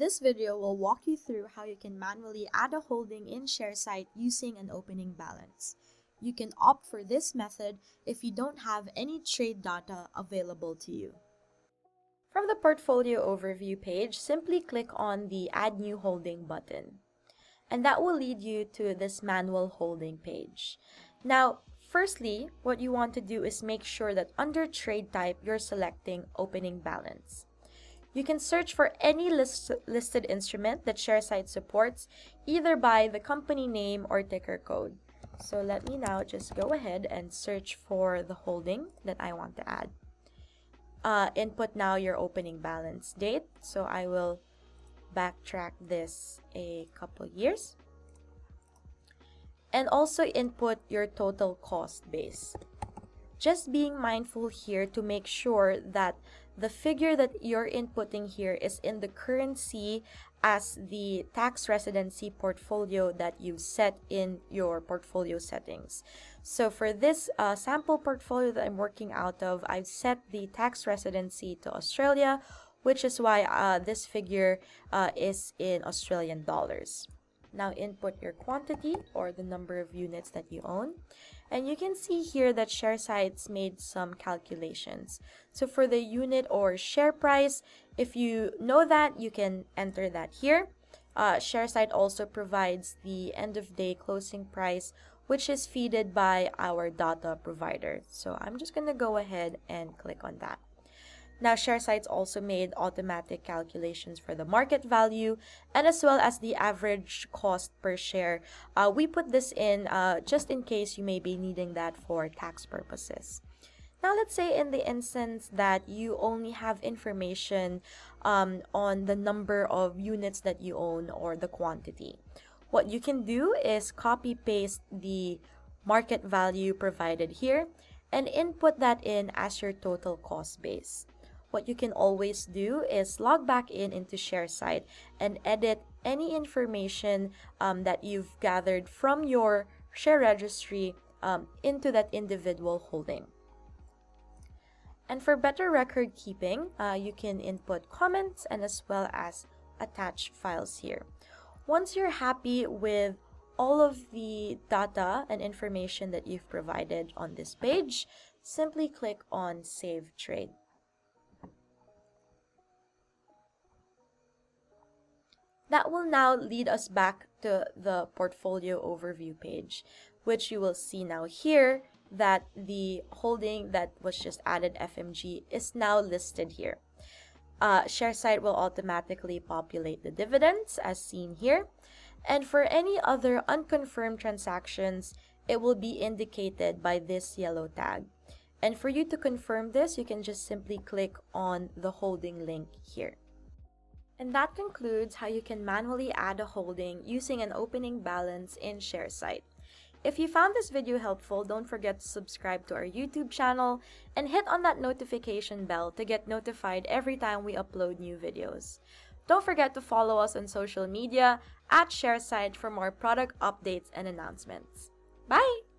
This video will walk you through how you can manually add a holding in Sharesight using an opening balance. You can opt for this method if you don't have any trade data available to you. From the Portfolio Overview page, simply click on the Add New Holding button. And that will lead you to this manual holding page. Now, firstly, what you want to do is make sure that under trade type, you're selecting opening balance. You can search for any list listed instrument that Sharesight supports, either by the company name or ticker code. So let me now just go ahead and search for the holding that I want to add. Uh, input now your opening balance date. So I will backtrack this a couple years. And also input your total cost base. Just being mindful here to make sure that the figure that you're inputting here is in the currency as the tax residency portfolio that you've set in your portfolio settings. So for this uh, sample portfolio that I'm working out of, I've set the tax residency to Australia, which is why uh, this figure uh, is in Australian dollars. Now input your quantity or the number of units that you own. And you can see here that Sharesight's made some calculations. So for the unit or share price, if you know that, you can enter that here. Uh, Sharesight also provides the end of day closing price, which is feeded by our data provider. So I'm just going to go ahead and click on that. Now, Sharesight's also made automatic calculations for the market value and as well as the average cost per share. Uh, we put this in uh, just in case you may be needing that for tax purposes. Now, let's say in the instance that you only have information um, on the number of units that you own or the quantity. What you can do is copy paste the market value provided here and input that in as your total cost base what you can always do is log back in into Sharesight and edit any information um, that you've gathered from your share registry um, into that individual holding. And for better record keeping, uh, you can input comments and as well as attach files here. Once you're happy with all of the data and information that you've provided on this page, simply click on Save Trade. That will now lead us back to the portfolio overview page, which you will see now here that the holding that was just added FMG is now listed here. Uh, will automatically populate the dividends as seen here. And for any other unconfirmed transactions, it will be indicated by this yellow tag. And for you to confirm this, you can just simply click on the holding link here. And that concludes how you can manually add a holding using an opening balance in Sharesight. If you found this video helpful, don't forget to subscribe to our YouTube channel and hit on that notification bell to get notified every time we upload new videos. Don't forget to follow us on social media at Sharesight for more product updates and announcements. Bye!